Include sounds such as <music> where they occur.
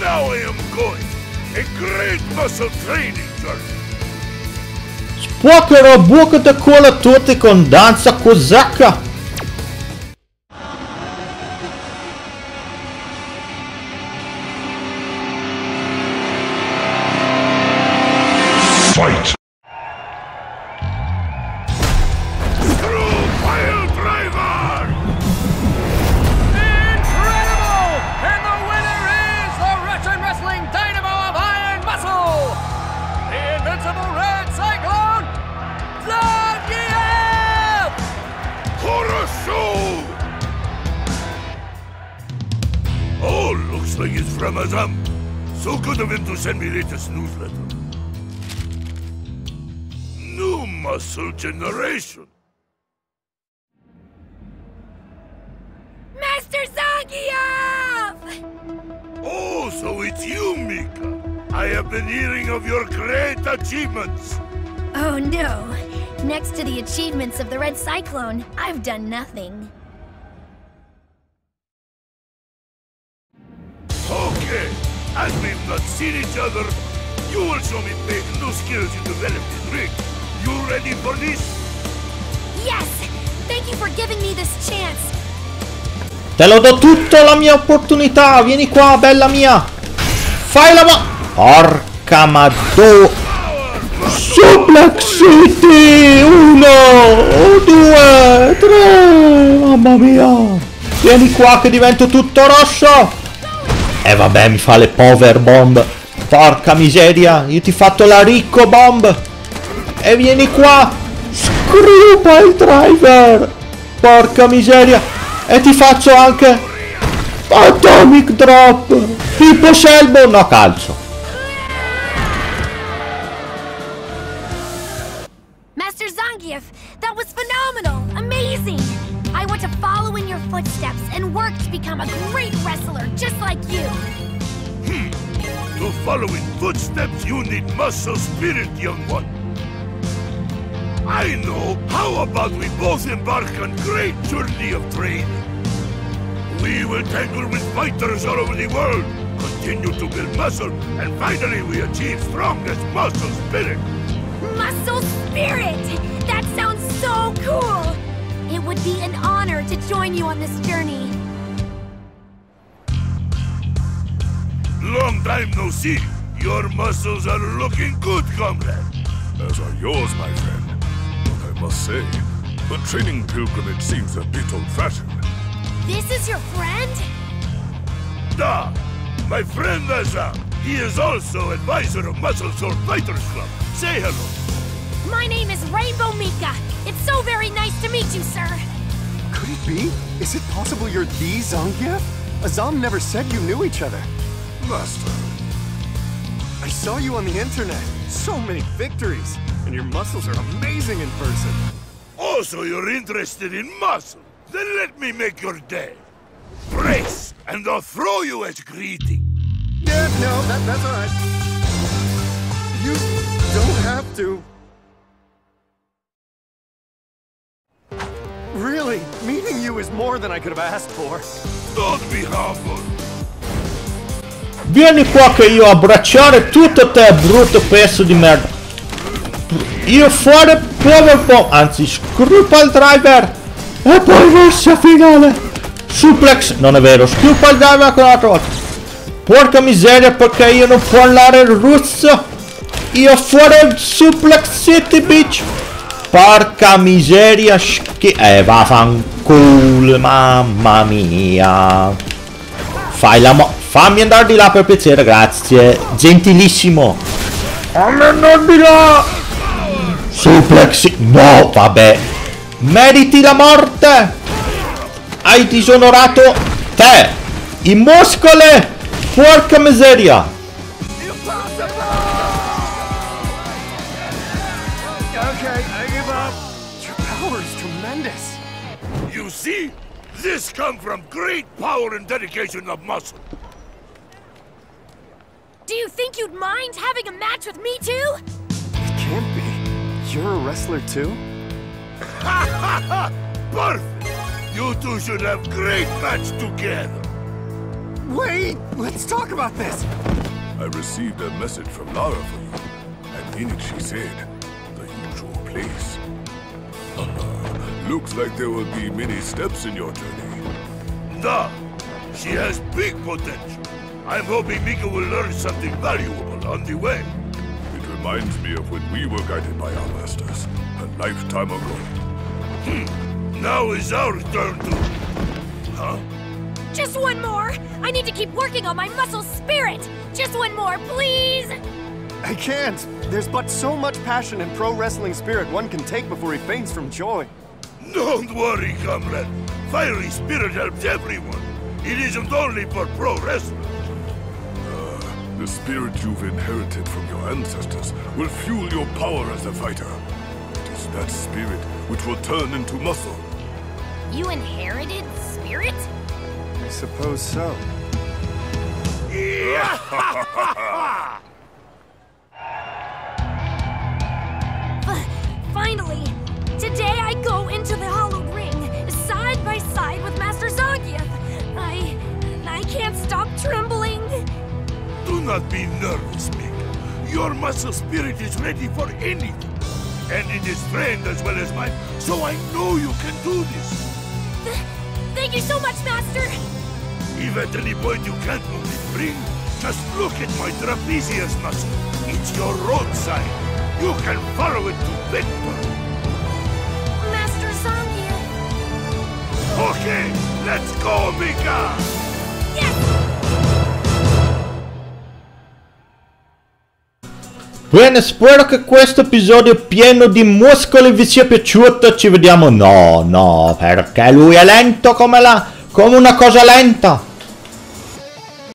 Now I am going. A great muscle training journey. Spoccherò buco da cola tutti con danza cosacca. Fight! From Azam. So good of him to send me latest newsletter. New muscle generation. Master Zangief! Oh, so it's you, Mika. I have been hearing of your great achievements. Oh no. Next to the achievements of the Red Cyclone, I've done nothing. Seen each other, you will show me big new skills you developed in ring. You ready for this? Yes! Thank you for giving me this chance. Te lo do tutto la mia opportunità. Vieni qua, bella mia. Fai la ma... Porca madò. Suplex City. Uno, due, tre. Mamma mia. Vieni qua che divento tutto rosso. E vabbè, mi fa le power bomb. Porca miseria. Io ti ho fatto la ricco bomb. E vieni qua. Scrupa il driver. Porca miseria. E ti faccio anche Atomic Drop Tipo Shelbo No calcio footsteps and work to become a great wrestler just like you. Hmm. To follow in footsteps, you need muscle spirit, young one. I know. How about we both embark on great journey of training? We will tangle with fighters all over the world, continue to build muscle, and finally we achieve strongest muscle spirit. Muscle Spirit! That sounds so cool! It would be an honor to join you on this journey. Long time no see. Your muscles are looking good, comrade. As are yours, my friend. But I must say, the training pilgrimage seems a bit old-fashioned. This is your friend? Da, my friend Azam. He is also advisor of Muscle Sword Fighters Club. Say hello. My name is Rainbow Mika. It's so very nice to meet you, sir. Could it be? Is it possible you're the Zangief? Azam never said you knew each other. Master, I saw you on the internet. So many victories. And your muscles are amazing in person. Also, you're interested in muscle. Then let me make your day. Brace, and I'll throw you as greeting. Yeah, no, that, that's all right. You don't have to. Really, meeting you is more than I could have asked for. Don't be humble. Vieni qua che io abbracciare tutto te brutto pezzo di merda. Io fare power bomb Anzi scrupa il driver. E poi versa finale. Suplex Non è vero Scrupa il driver ancora un'altra volta Porca miseria perché io non può parlare il russo. Io il suplex city bitch Porca miseria schi- Eh vaffanculo Mamma mia Fai la mo... Fammi andare di là per piacere, grazie. Gentilissimo. Fammi andare di là. Suplex. No, vabbè. Meriti la morte. Hai disonorato te. I muscoli. Porca miseria. Okay, I give up. Your power is tremendous. You see? This comes from great power and dedication of muscle. Do you think you'd mind having a match with me too? It can't be. You're a wrestler too? <laughs> Perfect! You two should have great match together. Wait, let's talk about this. I received a message from Lara for you, and in it she said, the usual place. Looks like there will be many steps in your journey. Nah, she has big potential. I'm hoping Mika will learn something valuable on the way. It reminds me of when we were guided by our masters, a lifetime ago. Hmm. Now is our turn to... Huh? Just one more! I need to keep working on my muscle spirit! Just one more, please! I can't. There's but so much passion and pro wrestling spirit one can take before he faints from joy. Don't worry, comrade. Fiery spirit helps everyone. It isn't only for pro wrestling. Ah, the spirit you've inherited from your ancestors will fuel your power as a fighter. It is that spirit which will turn into muscle. You inherited spirit? I suppose so. <laughs> <laughs> Finally! Today I go into the Hollow Ring, side by side with Master Zangief. I... I can't stop trembling. Do not be nervous, Mika. Your muscle spirit is ready for anything. And it is trained as well as mine, so I know you can do this. Th- Thank you so much, Master! If at any point you can't move the ring, just look at my trapezius muscle. It's your roadside. You can follow it to victory. Master Zangief! Okay, let's go, Mika! Yes! Bene, spero che questo episodio pieno di muscoli vi sia piaciuto. Ci vediamo. No, no, perché lui è lento come la. come una cosa lenta.